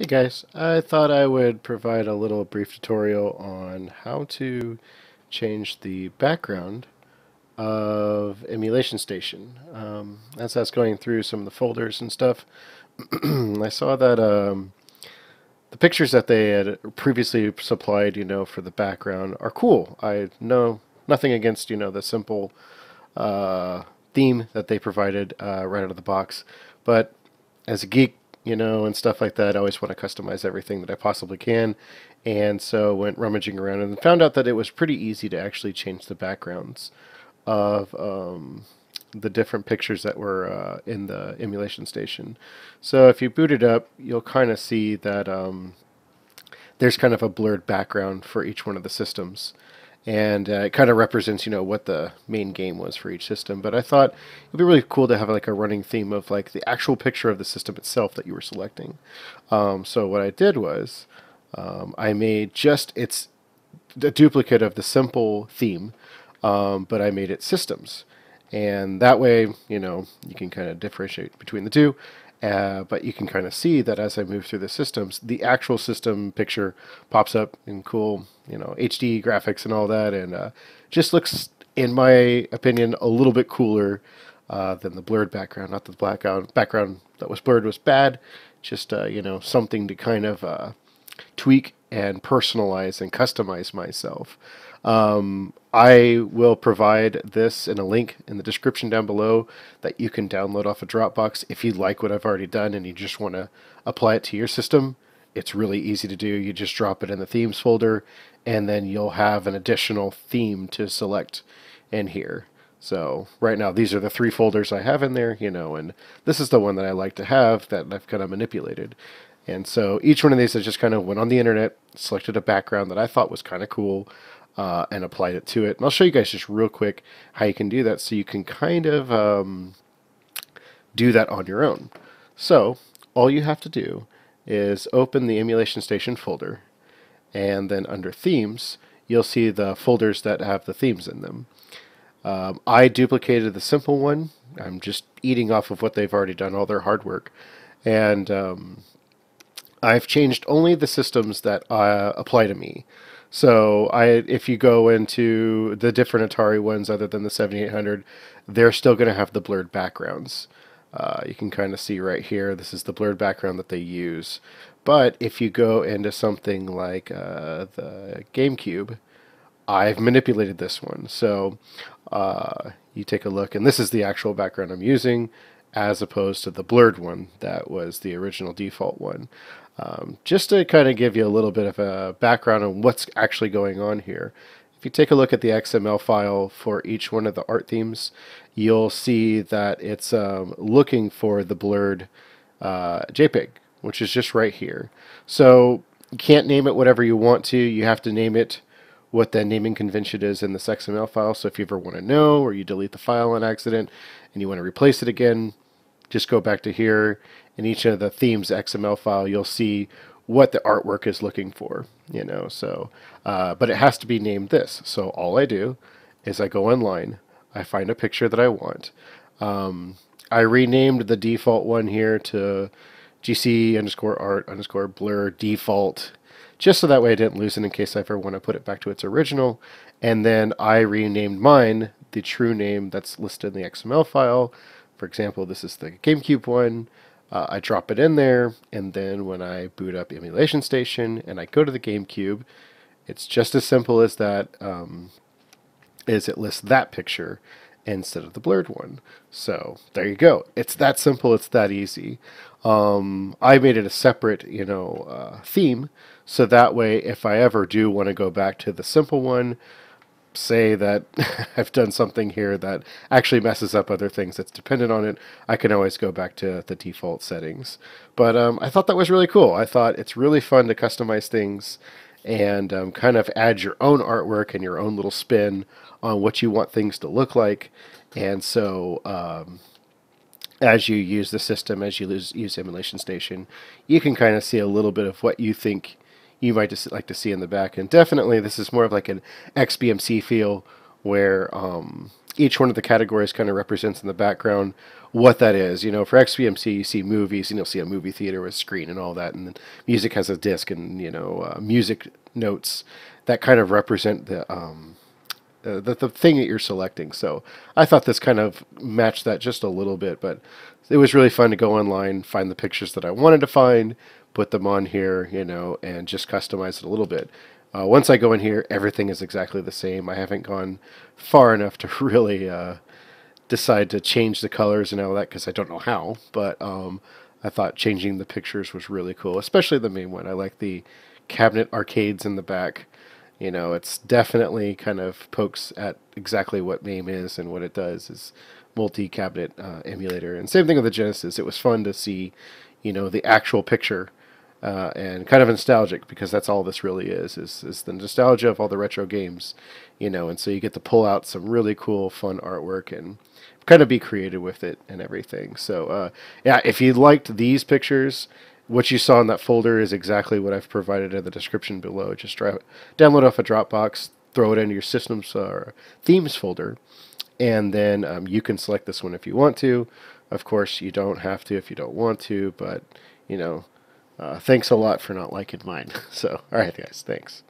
Hey guys, I thought I would provide a little brief tutorial on how to change the background of Emulation Station. Um, as I was going through some of the folders and stuff, I saw that um, the pictures that they had previously supplied, you know, for the background are cool. I know nothing against, you know, the simple uh, theme that they provided uh, right out of the box, but as a geek, you know, and stuff like that. I always want to customize everything that I possibly can. And so went rummaging around and found out that it was pretty easy to actually change the backgrounds of um, the different pictures that were uh, in the emulation station. So if you boot it up, you'll kind of see that um, there's kind of a blurred background for each one of the systems and uh, it kind of represents you know what the main game was for each system but i thought it'd be really cool to have like a running theme of like the actual picture of the system itself that you were selecting. Um, so what i did was um, i made just it's a duplicate of the simple theme um, but i made it systems. And that way you know you can kind of differentiate between the two uh, but you can kind of see that as I move through the systems, the actual system picture pops up in cool, you know, HD graphics and all that, and uh, just looks, in my opinion, a little bit cooler uh, than the blurred background. Not that the background background that was blurred was bad, just uh, you know something to kind of uh, tweak and personalize and customize myself. Um, I will provide this in a link in the description down below that you can download off of Dropbox if you like what I've already done and you just want to apply it to your system. It's really easy to do. You just drop it in the themes folder and then you'll have an additional theme to select in here. So right now, these are the three folders I have in there, you know, and this is the one that I like to have that I've kind of manipulated. And so each one of these I just kind of went on the internet, selected a background that I thought was kind of cool, uh, and applied it to it. And I'll show you guys just real quick how you can do that so you can kind of um, do that on your own. So all you have to do is open the emulation station folder and then under themes you'll see the folders that have the themes in them. Um, I duplicated the simple one. I'm just eating off of what they've already done, all their hard work. And um, I've changed only the systems that uh, apply to me. So I, if you go into the different Atari ones other than the 7800, they're still going to have the blurred backgrounds. Uh, you can kind of see right here, this is the blurred background that they use. But if you go into something like uh, the GameCube, I've manipulated this one. So uh, you take a look, and this is the actual background I'm using as opposed to the blurred one that was the original default one. Um, just to kind of give you a little bit of a background on what's actually going on here. If you take a look at the XML file for each one of the art themes, you'll see that it's um, looking for the blurred uh, JPEG, which is just right here. So you can't name it whatever you want to. You have to name it what the naming convention is in this XML file. So if you ever want to know or you delete the file on accident and you want to replace it again, just go back to here in each of the themes XML file, you'll see what the artwork is looking for, you know, so, uh, but it has to be named this. So all I do is I go online, I find a picture that I want. Um, I renamed the default one here to GC underscore art underscore blur default, just so that way I didn't lose it in case I ever want to put it back to its original. And then I renamed mine the true name that's listed in the XML file for example, this is the GameCube one. Uh, I drop it in there, and then when I boot up Emulation Station and I go to the GameCube, it's just as simple as that. Um, is it lists that picture instead of the blurred one. So there you go. It's that simple. It's that easy. Um, I made it a separate, you know, uh, theme, so that way, if I ever do want to go back to the simple one, say that I've done something here that actually messes up other things that's dependent on it, I can always go back to the default settings. But um, I thought that was really cool. I thought it's really fun to customize things and um, kind of add your own artwork and your own little spin on what you want things to look like. And so, um, as you use the system, as you use, use Emulation Station, you can kind of see a little bit of what you think you might just like to see in the back. And definitely, this is more of like an XBMC feel where um, each one of the categories kind of represents in the background what that is. You know, for XBMC, you see movies, and you'll see a movie theater with screen and all that, and then music has a disc and you know uh, music notes that kind of represent the um, uh, the, the thing that you're selecting. So I thought this kind of matched that just a little bit, but it was really fun to go online, find the pictures that I wanted to find, put them on here, you know, and just customize it a little bit. Uh, once I go in here, everything is exactly the same. I haven't gone far enough to really uh, decide to change the colors and all that because I don't know how. But um, I thought changing the pictures was really cool, especially the main one. I like the cabinet arcades in the back. You know, it's definitely kind of pokes at exactly what MAME is and what it does is multi-cabinet uh, emulator. And same thing with the Genesis. It was fun to see, you know, the actual picture uh, and kind of nostalgic because that's all this really is, is is the nostalgia of all the retro games, you know. And so you get to pull out some really cool, fun artwork and kind of be creative with it and everything. So uh, yeah, if you liked these pictures what you saw in that folder is exactly what I've provided in the description below. Just try, download off a Dropbox, throw it into your systems or themes folder, and then um, you can select this one if you want to. Of course, you don't have to if you don't want to, but you know, Uh, thanks a lot for not liking mine. So, all right, guys, thanks.